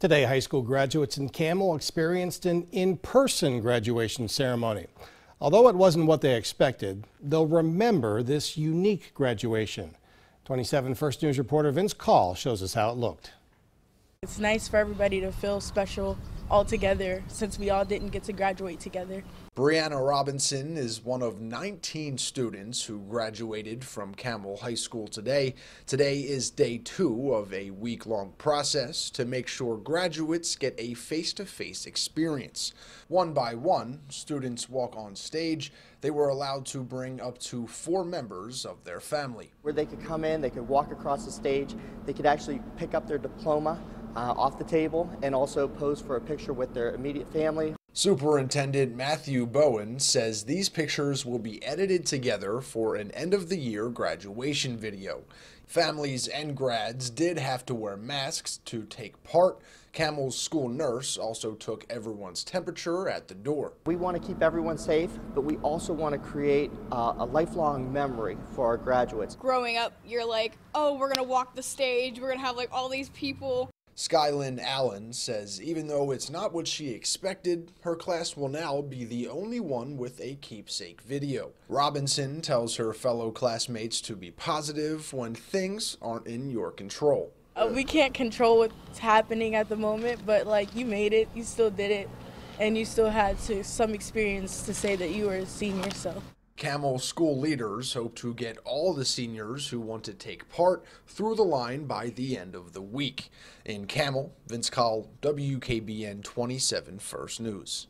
Today, high school graduates in Campbell experienced an in-person graduation ceremony. Although it wasn't what they expected, they'll remember this unique graduation. 27 First News reporter Vince Call shows us how it looked. It's nice for everybody to feel special all together since we all didn't get to graduate together. Brianna Robinson is one of 19 students who graduated from Campbell High School today. Today is day two of a week long process to make sure graduates get a face to face experience. One by one, students walk on stage. They were allowed to bring up to four members of their family. Where they could come in, they could walk across the stage, they could actually pick up their diploma uh, off the table and also pose for a picture with their immediate family. Superintendent Matthew Bowen says these pictures will be edited together for an end of the year graduation video. Families and grads did have to wear masks to take part. Campbell's school nurse also took everyone's temperature at the door. We want to keep everyone safe, but we also want to create uh, a lifelong memory for our graduates. Growing up, you're like, oh, we're going to walk the stage, we're going to have like all these people Skylin Allen says even though it's not what she expected, her class will now be the only one with a keepsake video. Robinson tells her fellow classmates to be positive when things aren't in your control. Uh, we can't control what's happening at the moment, but like you made it, you still did it, and you still had to some experience to say that you were a senior. So Campbell school leaders hope to get all the seniors who want to take part through the line by the end of the week. In Campbell, Vince Call, WKBN 27 First News.